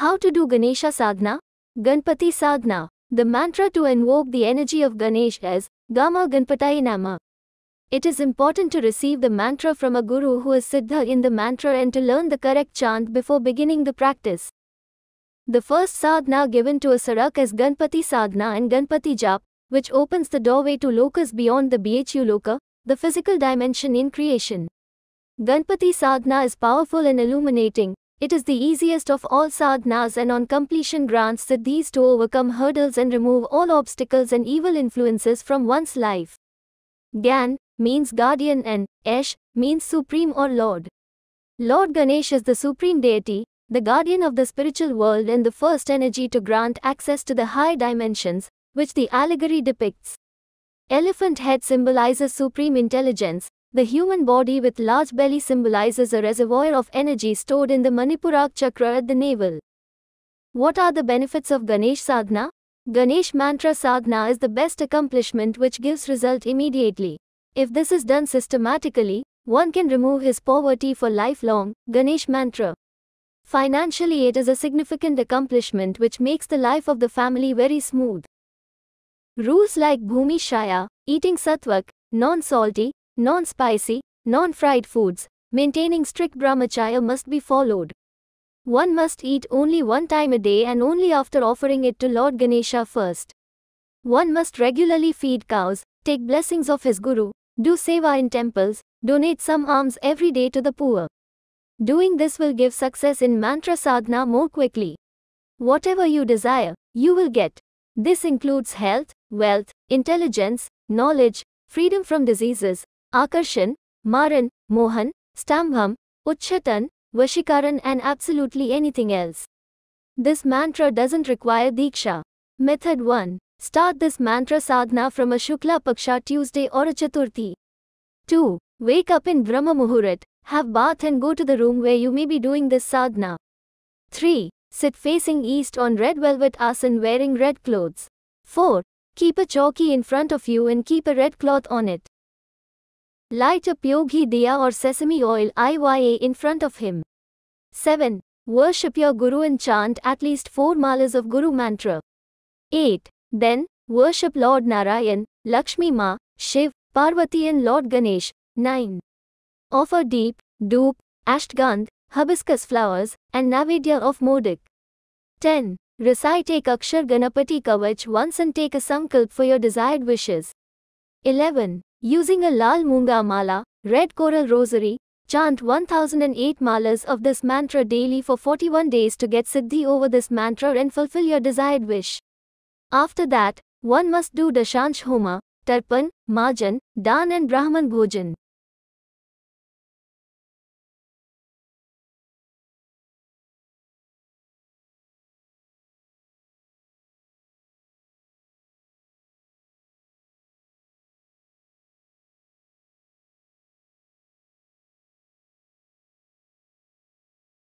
How to do Ganesha sadhana? Ganpati sadhana. The mantra to invoke the energy of Ganesh is Gama Ganpataye Nama. It is important to receive the mantra from a guru who is siddha in the mantra and to learn the correct chant before beginning the practice. The first sadhana given to a sadhak is Ganpati sadhana and Ganpati jap, which opens the doorway to lokas beyond the Bhu loka, the physical dimension in creation. Ganpati sadhana is powerful and illuminating. It is the easiest of all sadhanas and on completion grants siddhis to overcome hurdles and remove all obstacles and evil influences from one's life. Gan means guardian and Esh means supreme or Lord. Lord Ganesh is the supreme deity, the guardian of the spiritual world and the first energy to grant access to the high dimensions, which the allegory depicts. Elephant head symbolizes supreme intelligence, the human body with large belly symbolizes a reservoir of energy stored in the Manipurak chakra at the navel. What are the benefits of Ganesh sadhana? Ganesh mantra sadhana is the best accomplishment which gives result immediately. If this is done systematically, one can remove his poverty for lifelong. Ganesh mantra. Financially, it is a significant accomplishment which makes the life of the family very smooth. Rules like Bhumi Shaya, eating sattvik, non salty, non spicy, non fried foods, maintaining strict brahmacharya must be followed. One must eat only one time a day and only after offering it to Lord Ganesha first. One must regularly feed cows, take blessings of his guru, do seva in temples, donate some alms every day to the poor. Doing this will give success in mantra sadhana more quickly. Whatever you desire, you will get. This includes health, wealth, intelligence, knowledge, freedom from diseases, akarshan, maran, mohan, stambham, uchchatan, vashikaran and absolutely anything else. This mantra doesn't require diksha. Method 1. Start this mantra sadhana from a Shukla Paksha Tuesday or a Chaturthi. 2. Wake up in Brahma Muhurat, have bath and go to the room where you may be doing this sadhana. 3. Sit facing east on red velvet asan wearing red clothes. 4. Keep a chowki in front of you and keep a red cloth on it. Light a ghee diya or sesame oil diya in front of him. 7. Worship your Guru and chant at least 4 malas of Guru mantra. 8. Then, worship Lord Narayan, Lakshmi Ma, Shiv, Parvati and Lord Ganesh. 9. Offer deep, doop, ashtgandh, hibiscus flowers, and naivedya of modak. 10. Recite Ek Akshar Ganapati Kavach once and take a sankalp for your desired wishes. 11. Using a lal munga mala, red coral rosary, chant 1008 malas of this mantra daily for 41 days to get siddhi over this mantra and fulfill your desired wish. After that, one must do Dashansh Homa, Tarpan, Marjan, Dan and Brahman Bhojan.